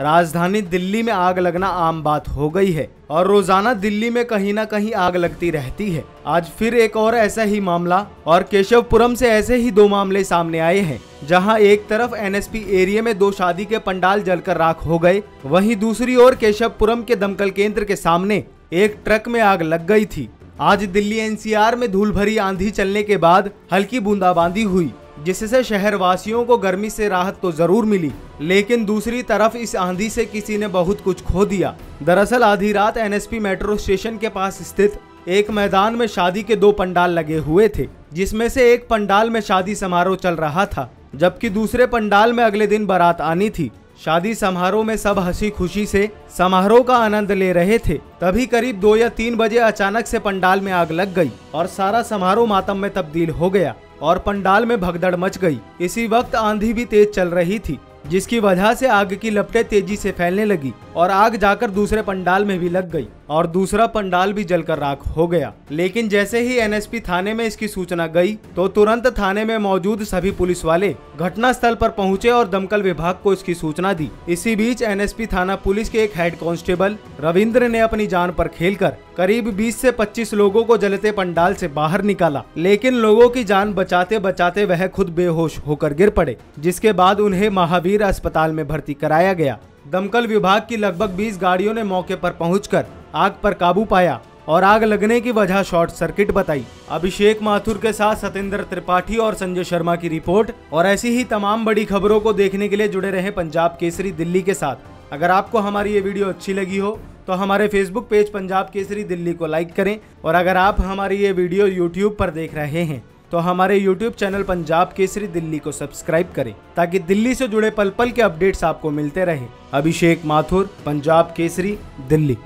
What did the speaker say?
राजधानी दिल्ली में आग लगना आम बात हो गई है और रोज़ाना दिल्ली में कहीं ना कहीं आग लगती रहती है। आज फिर एक और ऐसा ही मामला और केशवपुरम से ऐसे ही दो मामले सामने आए हैं, जहाँ एक तरफ़ एनएसपी एरिया में दो शादी के पंडाल जलकर राख हो गए, वहीं दूसरी ओर केशवपुरम के दमकल केंद्र के सामने एक ट्रक में आग लग गई थी। आज दिल्ली एनसीआर में धूल भरी आंधी चलने के बाद हल्की बूंदाबांदी हुई। जिससे शहर वासियों को गर्मी से राहत तो ज़रूर मिली, लेकिन दूसरी तरफ़ इस आंधी से किसी ने बहुत कुछ खो दिया। दरअसल आधी रात एनएसपी मेट्रो स्टेशन के पास स्थित एक मैदान में शादी के दो पंडाल लगे हुए थे, जिसमें से एक पंडाल में शादी समारोह चल रहा था, जबकि दूसरे पंडाल में अगले दिन बारात आनी थी। शादी समारोह में सब हँसी खुशी से समारोह का आनंद ले रहे थे, तभी करीब दो या तीन बजे अचानक से पंडाल में आग लग गई और सारा समारोह मातम में तब्दील हो गया। और पंडाल में भगदड़ मच गई। इसी वक्त आंधी भी तेज चल रही थी, जिसकी वजह से आग की लपटें तेज़ी से फैलने लगी और आग जाकर दूसरे पंडाल में भी लग गई। और दूसरा पंडाल भी जलकर राख हो गया। लेकिन जैसे ही एनएसपी थाने में इसकी सूचना गई तो तुरंत थाने में मौजूद सभी पुलिस वाले घटना स्थल पर पहुँचे और दमकल विभाग को इसकी सूचना दी। इसी बीच एनएसपी थाना पुलिस के एक हेड कांस्टेबल रविंद्र ने अपनी जान पर खेलकर करीब 20 से 25 लोगों को जलते पंडाल से बाहर निकाला। लेकिन लोगों की जान बचाते बचाते वह खुद बेहोश होकर गिर पड़े, जिसके बाद उन्हें महावीर अस्पताल में भर्ती कराया गया। दमकल विभाग की लगभग 20 गाड़ियों ने मौके पर पहुंचकर आग पर काबू पाया और आग लगने की वजह शॉर्ट सर्किट बताई। अभिषेक माथुर के साथ सतेंद्र त्रिपाठी और संजय शर्मा की रिपोर्ट और ऐसी ही तमाम बड़ी खबरों को देखने के लिए जुड़े रहे पंजाब केसरी दिल्ली के साथ। अगर आपको हमारी ये वीडियो अच्छी लगी हो तो हमारे फेसबुक पेज पंजाब केसरी दिल्ली को लाइक करें और अगर आप हमारी ये वीडियो यूट्यूब पर देख रहे हैं तो हमारे यूट्यूब चैनल पंजाब केसरी दिल्ली को सब्सक्राइब करें ताकि दिल्ली से जुड़े पल पल के अपडेट्स आपको मिलते रहे। अभिषेक माथुर, पंजाब केसरी, दिल्ली।